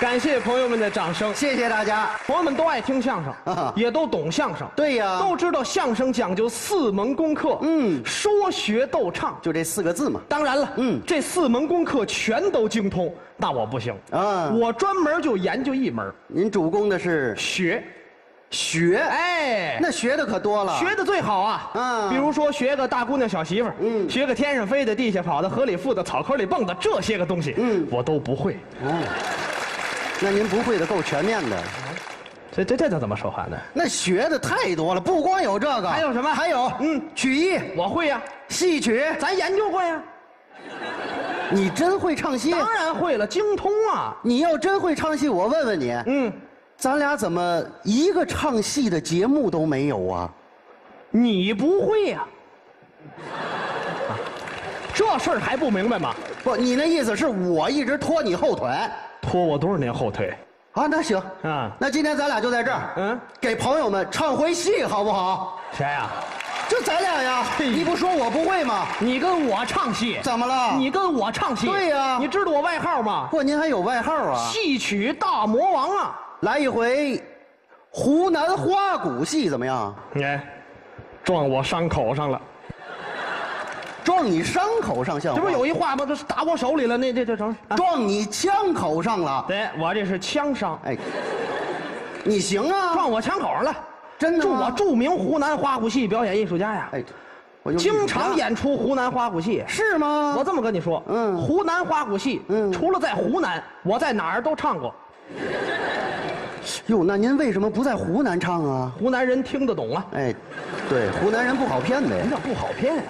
感谢朋友们的掌声。谢谢大家。朋友们都爱听相声，啊。也都懂相声，对呀。都知道相声讲究四门功课，嗯。说学逗唱。就这四个字嘛。当然了，嗯。这四门功课全都精通，那我不行。啊。我专门就研究一门。您主攻的是？学，学，哎，那学的可多了。学的最好啊，嗯比如说学个大姑娘小媳妇儿，嗯。学个天上飞的、地下跑的、河里浮的、草坑里蹦的这些个东西，嗯。我都不会。哦，那您不会的够全面的。这这这叫怎么说话呢？那学的太多了，不光有这个，还有什么还有，嗯嗯，曲艺、我会呀、戏曲，咱研究过呀，你真会唱戏？当然会了，精通啊。你要真会唱戏，我问问你，嗯，咱俩怎么一个唱戏的节目都没有啊？你不会呀、啊这事儿还不明白吗？不，你那意思是我一直拖你后腿拖我多少年后腿啊？那行，啊？那今天咱俩就在这儿，嗯给朋友们唱回戏好不好？谁呀、就咱俩呀，你不说我不会吗？你跟我唱戏，怎么了？你跟我唱戏，对呀你知道我外号吗？不，您还有外号啊？戏曲大魔王啊！来一回湖南花鼓戏怎么样？哎，撞我伤口上了，撞你伤口上像话？这不是有一话吗？这是打我手里了，那这这成？啊、撞你枪口上了？对我这是枪伤，哎，你行啊？撞我枪口上了。真的我著名湖南花鼓戏表演艺术家呀，哎，我经常演出湖南花鼓戏。是吗？我这么跟你说，嗯湖南花鼓戏，嗯除了在湖南，我在哪儿都唱过。哟，那您为什么不在湖南唱啊？湖南人听得懂啊，哎，对，湖南人不好骗呗人。家不好骗啊。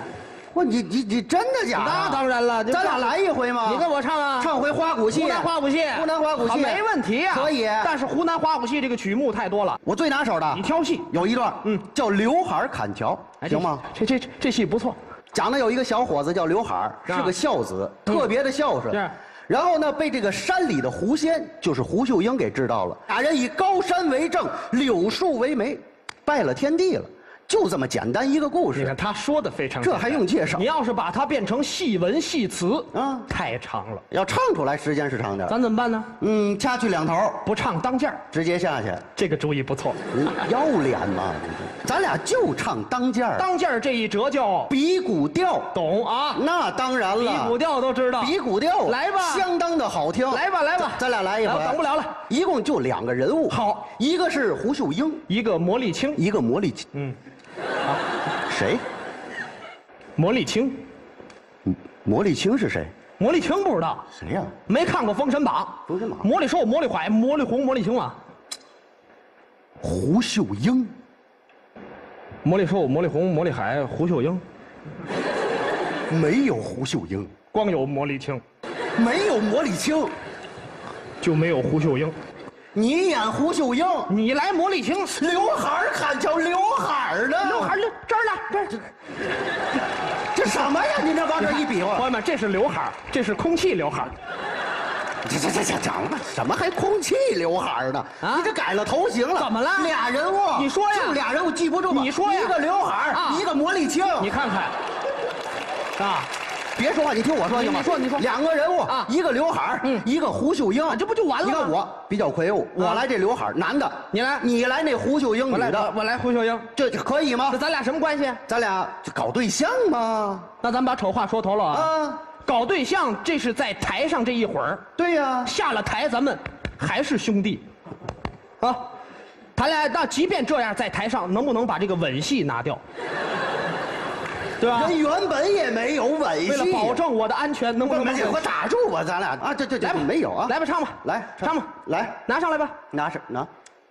不，你你你真的假的？那当然了，咱俩来一回嘛？你跟我唱啊，唱回花鼓戏。湖南花鼓戏，湖南花鼓戏好没问题呀，可以但是湖南花鼓戏这个曲目太多了，我最拿手的你挑戏。有一段，嗯嗯，叫刘海砍樵，哎行吗？？这这这这戏不错，讲的有一个小伙子叫刘海是个孝子，嗯特别的孝顺。是然后呢，被这个山里的狐仙，就是胡秀英给知道了。俩人以高山为证，柳树为媒，拜了天地了。就这么简单一个故事你看。他说的非常这，还用介绍你要是把它变成戏文戏词，啊太长了，要唱出来，时间是长点。咱怎么办呢？嗯，掐去两头，不唱当间儿直接下去。这个主意不错。您要脸吗？咱俩就唱当间儿，当间儿这一折叫比古调。懂啊，那当然了，比古调都知道。比古调，来吧相当的好听。来吧来吧咱咱俩来一回，等不了了。一共就两个人物，好，一个是胡秀英，一个魔力青，一个魔力青。嗯，谁？魔力青，魔力青是谁？魔力青不知道，谁呀？没看过《封神榜》。封神榜魔力寿、魔力海、魔力红、魔力青啊。胡秀英。魔力寿、魔力红、魔力海、胡秀英，没有胡秀英，光有魔力青，没有魔力青。就没有胡秀英。你演胡秀英，你来魔力青，刘海儿砍叫刘海儿呢？这，这什么呀？你这往这一比划，朋友们，这是刘海儿，这是空气刘海儿。这这这这讲了，什么还空气刘海儿呢？啊你这改了头型了，怎么了俩人物，你说呀就俩人物记不住吗？你说呀一个刘海一个魔力青。你看看，啊，别说话，你听我说行吗？你说你说两个人物啊一个刘海儿嗯一个胡秀英，这不就完了吗你看我比较魁梧，我来这刘海儿男的，你来你来那胡秀英我来我女的，我来胡秀英，这这可以吗那？咱俩什么关系？咱俩就搞对象吗？那咱把丑话说头了啊。啊，搞对象，这是在台上这一会儿，对呀，下了台咱们还是兄弟，啊，谈恋爱。那即便这样，在台上能不能把这个吻戏拿掉？对吧？人原本也没有吻戏，为了保证我的安全，能不能把不是，我打住吧，咱俩。啊，这这这来吧，没有啊，来吧，唱吧，来唱吧，来。拿上来吧，拿什拿。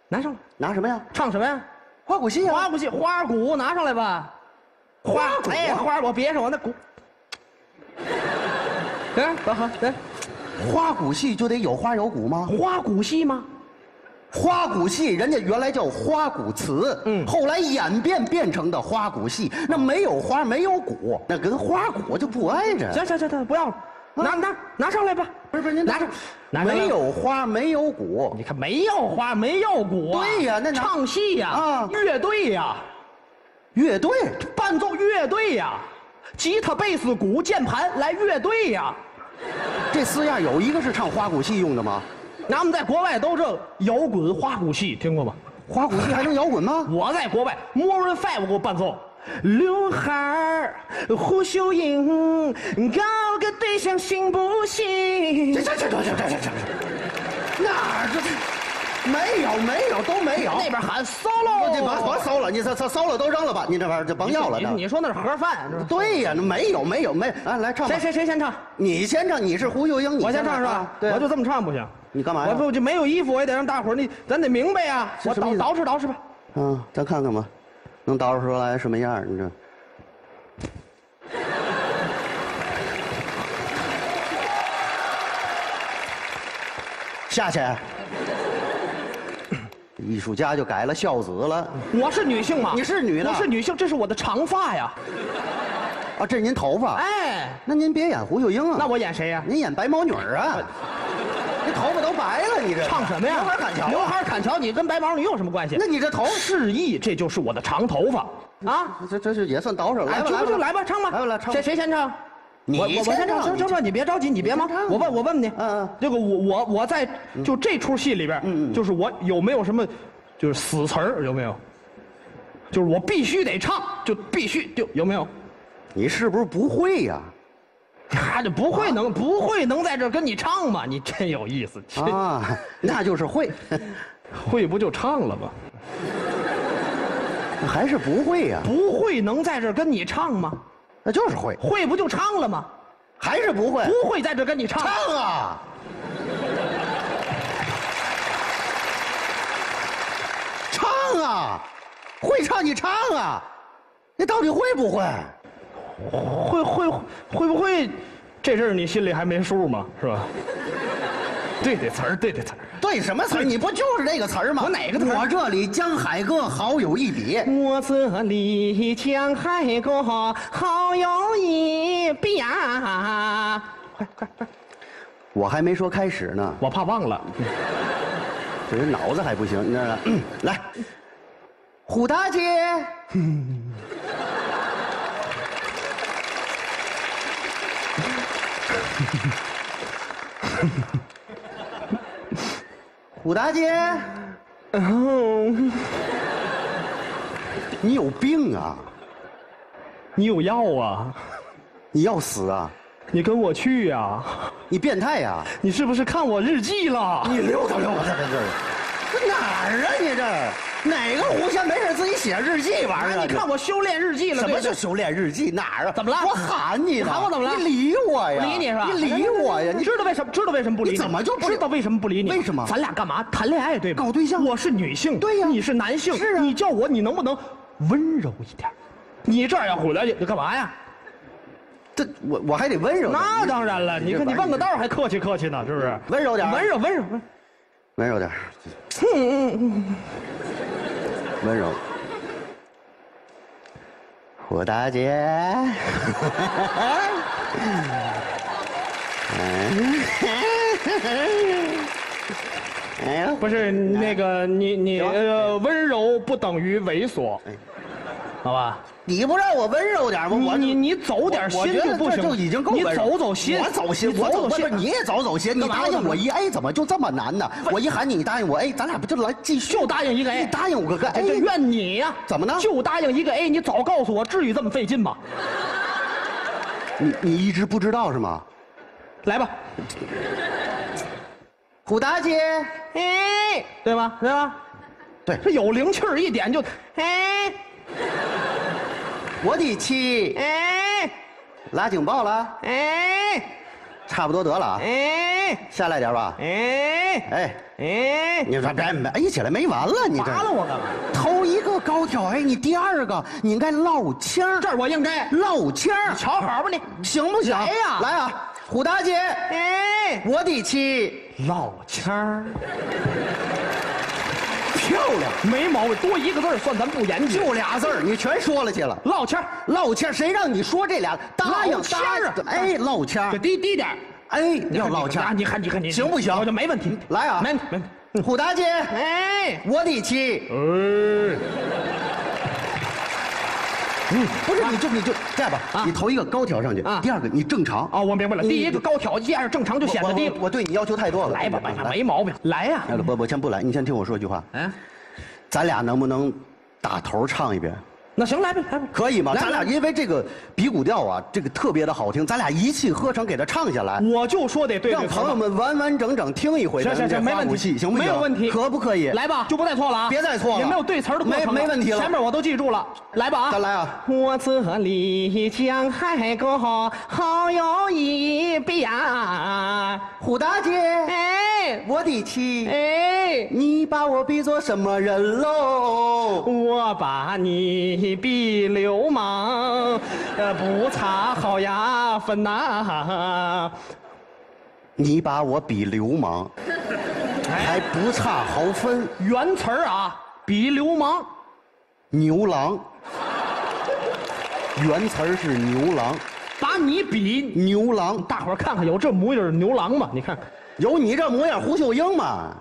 拿上。来，拿什么呀？唱什么呀？花鼓戏啊，花鼓戏，花鼓拿上来吧。花鼓啊？哎，花我别上我那鼓。哎，好好来，花鼓戏就得有花有鼓吗？花鼓戏吗？花鼓戏人家原来叫花鼓词，嗯后来演变变成的花鼓戏，那没有花没有鼓，那跟花鼓就不挨着。行行行行，不要了，拿拿拿上来吧。不是不是您拿上，拿上没。有花没有鼓，你看没有花没有鼓啊？对呀那唱戏呀，啊乐队呀，乐队伴奏乐队呀，吉他、贝斯、鼓、键盘来乐队呀。这四样有一个是唱花鼓戏用的吗？那我们在国外都这摇滚花鼓戏听过吧花鼓戏还能摇滚吗？我在国外 moron five 给我伴奏刘海儿胡秀英搞个对象行不行？这这这这这这这这哪那这没有没有都没有。那边喊 solo 你甭甭 solo 你 solo 都扔了吧你这玩意儿就甭要了你说那是盒饭对呀那没有没有没有啊来唱谁谁谁先唱？你先唱你是胡秀英你先唱是吧？我就这么唱不行。你干嘛呀我不就没有衣服，我也得让大伙儿你咱得明白呀。我捯是什么意思捯饬倒饬吧。嗯，咱看看吧，能倒饬出来什么样儿？你这。下去。艺术家就改了孝子了我是女性吗？你是女的我是女性，这是我的长发呀。啊！这是您头发？哎，那您别演胡秀英啊！那我演谁呀？您演白毛女儿啊？这头发都白了，你这唱什么呀？刘海砍桥啊。刘海砍桥，你跟白毛女有什么关系？那你这头示意，这就是我的长头发啊！这这是也算倒手了。来哎，吧，就来吧，来吧，唱吧。来吧，来唱。谁谁先唱？你我我我先先唱，你行行吧，你别着急，你别忙我问我问你，嗯嗯这个我我我在就这出戏里边，嗯嗯就是我有没有什么就是死词儿有没有？就是我必须得唱，就必须就有没有？你是不是不会呀？他就不会能不会能在这儿跟你唱吗？你真有意思，这啊，那就是会，会不就唱了吗？还是不会呀？不会能在这儿跟你唱吗？那就是会，会不就唱了吗？还是不会？不会在这儿跟你唱。唱啊！唱啊！会唱你唱啊！你到底会不会？会会会不会，这事儿你心里还没数吗？是吧？对对词儿，对对词儿。对什么词儿？你不就是这个词儿吗？我哪个词儿我这里江海哥好友一比。我这里江海哥好友一比呀！快快快！我还没说开始呢，我怕忘了。这人脑子还不行，你知道吗？嗯来，虎大姐。虎大姐，嗯，你有病啊！你有药啊？你要死啊！你跟我去呀、你变态呀、你是不是看我日记了？你溜达溜达这这这哪儿啊？你这哪个狐仙没事自己写日记玩意儿啊？你看我修炼日记了。什么对叫修炼日记？哪儿啊？怎么了我喊你呢，喊我怎么了你理我呀？理你是吧？你理我呀？你你知道为什么？知道为什么不理你？怎么就不知道为什么不理你？为什么咱俩干嘛？谈恋爱对吧？搞对象我是女性，对呀你是男性，是啊你叫我，你能不能温柔一点？你这样回来你干嘛呀？这我我还得温柔。那当然了，你看你问个道还客气客气呢，是不是？温柔点温柔温柔温柔。温柔点温柔。胡大姐，哎。呀，不是那个你你呃温柔不等于猥琐，好吧？你不让我温柔点吗？我你你走点心就不行，这就已经够你温柔走走心，我走心，你我走心，你也走走心。你答应我一 A，怎么就这么难呢？我一喊你，你答应我 A，咱俩不就来继续？就答应一个 A，你答应我个 A，怨你呀！怎么呢就答应一个 A，你早告诉我，至于这么费劲吗？你你一直不知道是吗？来吧，虎大姐，哎，对吧？对吧？对这有灵气儿一点就，哎 我的妻，哎。拉警报了，哎。差不多得了啊，哎。下来点吧。哎。哎，哎，你说别别哎起来没完了，你这。拔了我干嘛？头一个高挑哎你第二个你应该唠腔儿。这儿我应该唠腔儿。瞧好吧你，行不行？来呀。来啊，虎大姐，哎，我的妻，唠腔儿，漂亮，没毛病，多一个字儿算咱不严谨。就俩字儿，你全说了去了。唠腔儿，唠腔儿，谁让你说这俩？答应答应哎，唠腔这儿，低低点儿。哎，要唠腔儿，你看你看你行不行？我就没问题。来啊。没问题没。问题。虎大姐，哎。我的妻，哎，嗯不是，你就你就这样吧啊，你头一个高挑上去啊，第二个你正常啊，我明白了。第一个高挑，第二个正常就显得低我。我我对你要求太多了。来吧，没毛病。来呀。不，不，我先不来，你先听我说句话，嗯，咱俩能不能打头唱一遍？那行，来吧，来吧。可以吗？咱俩因为这个比古调啊，这个特别的好听，咱俩一气呵成给它唱下来，我就说得对让朋友们完完整整听一回行行行，没行不行？没有问题，可不可以？来吧，就不再错了啊，别再错了。也没有对词儿的过程没没问题了。前面我都记住了，来吧啊，咱来啊。我这里江海沟好有一比呀，虎大姐，哎。我的妻，哎，你把我比作什么人喽？我把你比流氓，呃，不差好牙分呐。你把我比流氓，还不差毫分。原词儿啊，比流氓。牛郎，原词儿是牛郎，把你比，牛郎大伙儿看看有这模样的牛郎吗？你看看，有你这模样，胡秀英嘛？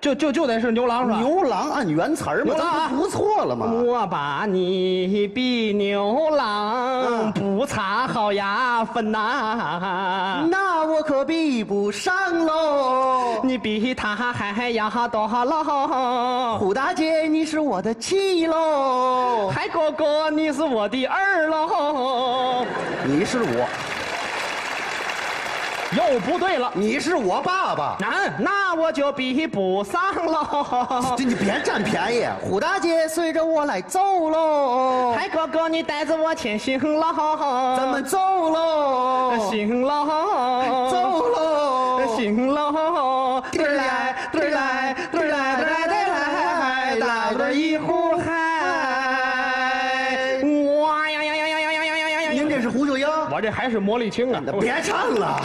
就就就得是牛郎是吧？牛郎按原词儿嘛，牛郎啊这不错了嘛。我把你比牛郎，嗯不差好牙分呐。那我可比不上喽。你比他还要多喽。虎大姐，你是我的妻喽，海哥哥，你是我的儿喽。你是我，又不对了，你是我爸爸。那那我就比不上喽。这 你别占便宜，虎大姐随着我来走喽，海哥哥，你带着我前行喽。咱们走喽，行喽，走喽，行喽，还是魔力青啊！别唱了。